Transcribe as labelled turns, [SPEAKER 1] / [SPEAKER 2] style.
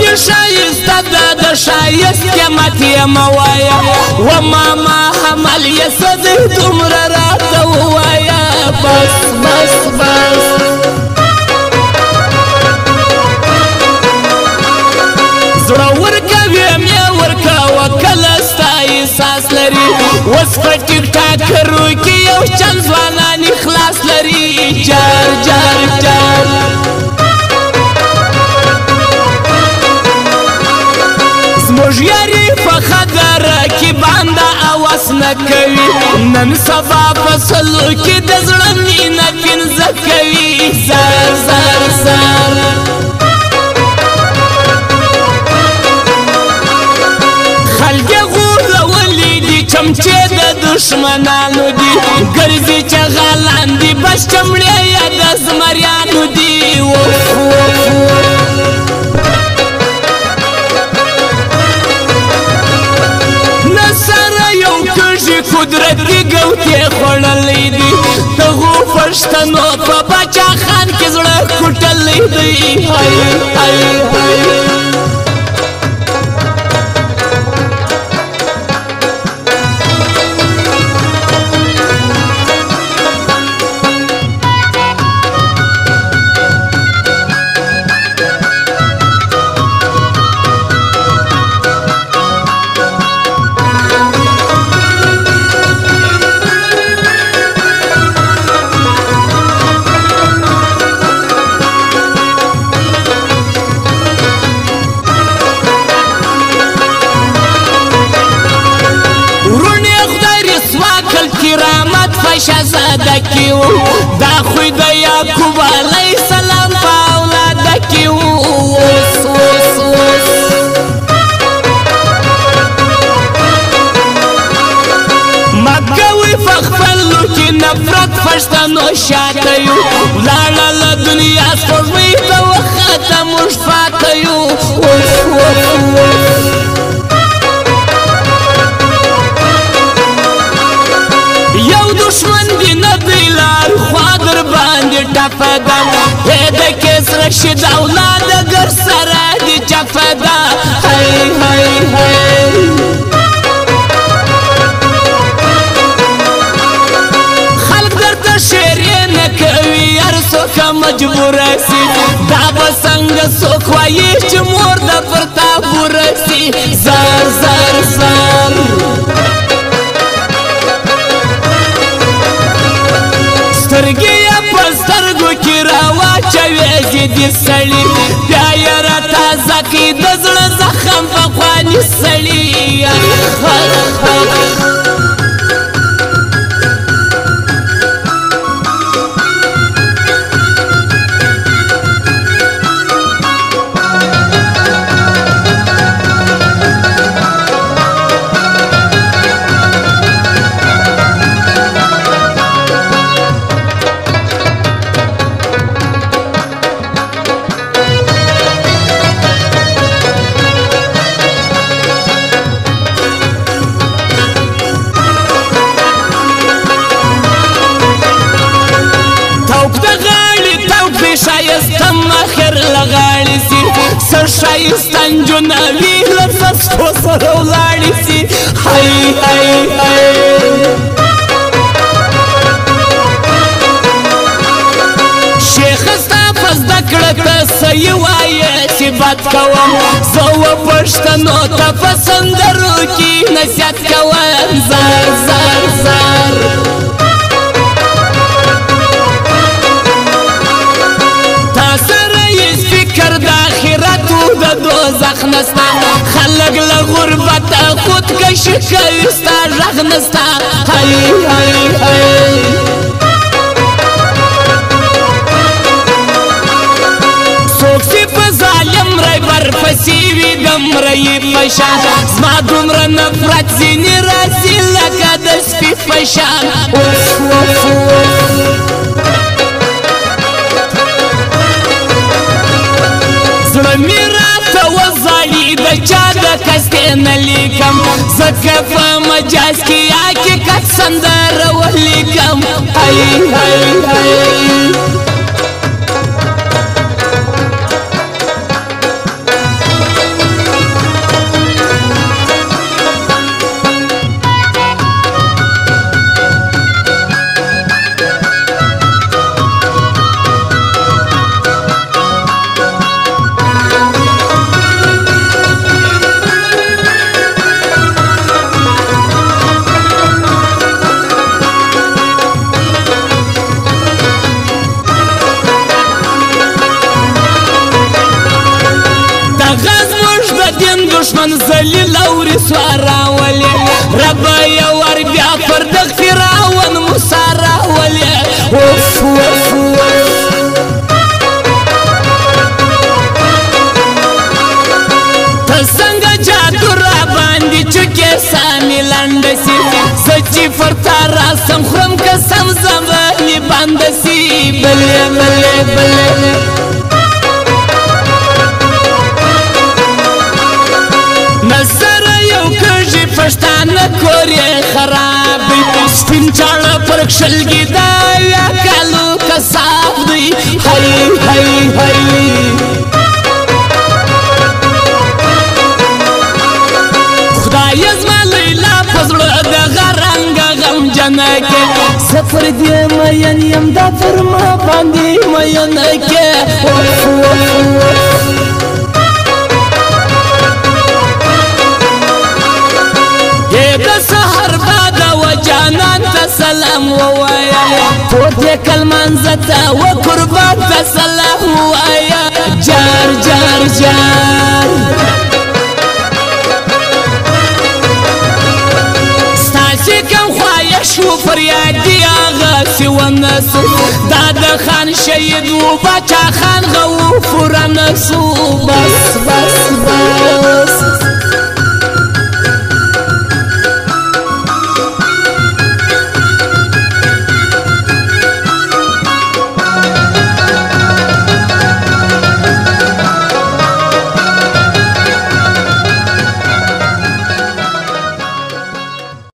[SPEAKER 1] دې شایسته ده د ښایست قیمت یې مه وایه و ماما حمل یې څه دی دومره راته ووایه بس بس بس زړه ورکوې مې ورکوه کله ستا احساس لري اوس په ټیک ټاک کرو کې یو چل ځوانان اخلاص لري جار جار نه کوي نن سبا فصل کې د زړه مینه پنځه کوي زار زار زار خلک غولولي دي چمچې د دشمنانو دي ګرځي چې غلاندې بس چمړې یا د زمریانو دي وو قدرت دی ګوتې خوړلې دي تغو فرشتنو په بچا خان کې زړه کوټلې دي هاي هاي هاي شهزاده کې وو دا خو د یعقوب علی سلام په اولاد کې وو مکه وی فخفل کې نفرت فشتنو شاته یو لاړه له دنیا څخه وی ته وخته مشفاته یو اوس اوس چفدا هد کې سره شید اولاد ګر سره دی چفدا هاي هاي هاي خلق درته شعر نه کوي هر څوک مجبور سي دا به څنګه څوک وایي چې مور د پرتا ورسي زار زار دی سړی بیا یې را تازه کړي د زړه زخم پخواني سړي ښایسته نجونه وي له سستو سره ولاړې سي هی هی هی کړه سې وایې چې بد کوم زه و پښتنو ته پسندرو کې نصیحت کوم زار زار زار دوزخ نستا خلق له غربت خود کش کوي ستا رغ نستا هاي هاي هاي څوک چې په ظالم رای ورپسې وي د مرۍ په شان زما دومره نفرت ځینې راځي لکه د سپي په شان اوف اوف اوف زړه مې غواړي د چا د کستې نه لیکم ځکه په مجاز کې یا کې کت سندره ولیکم هی هی هی سوار راولې رب یې ور بیا پر د فراون موسی راولې اوف اوف څنګه جادو را باندې چکه سامي لند سي سچي فرتا را سم خرم قسم زماني بند سي بلې بلې بلې کور یې خراب دی سپین چاړه پر شلګي دا یا کالو کساب دی هی هی هی خدای زما لیلا پزړه د غرنګ غم جنکه سفر دی مې یم دا فرما باندې مې نه کې جانان تسلم ويا ووایا ټوټ زتا وقربان تسلم ويا جار جار جار ستاسې كم خواهش و آغاسي دی دادا خان شيد و خان غوفوره نه بس بس بس, بس